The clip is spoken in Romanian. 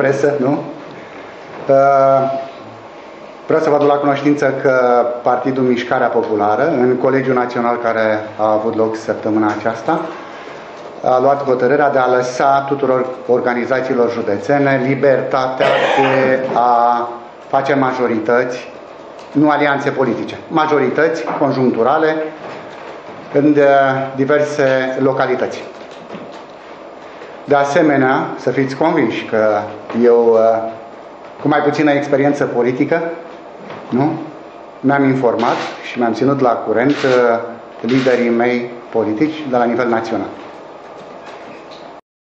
presă, nu? Uh, vreau să vă aduc la cunoștință că Partidul Mișcarea Populară, în Colegiul Național care a avut loc săptămâna aceasta, a luat hotărârea de a lăsa tuturor organizațiilor județene libertatea de a face majorități, nu alianțe politice, majorități conjuncturale în diverse localități. De asemenea, să fiți convinși că eu, uh, cu mai puțină experiență politică, nu? mi-am informat și mi-am ținut la curent uh, liderii mei politici de la nivel național.